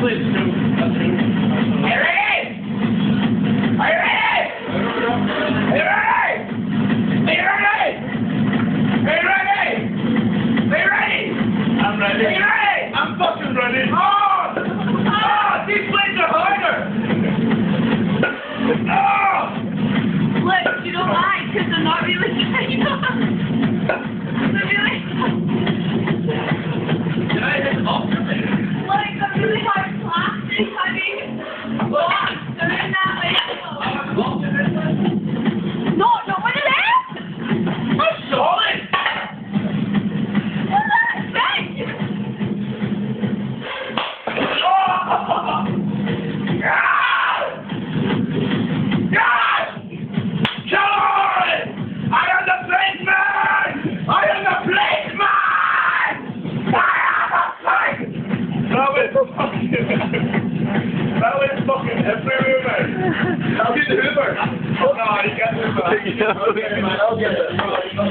Please, Hoover. Hold on, you got Hoover. okay, man, I'll get it.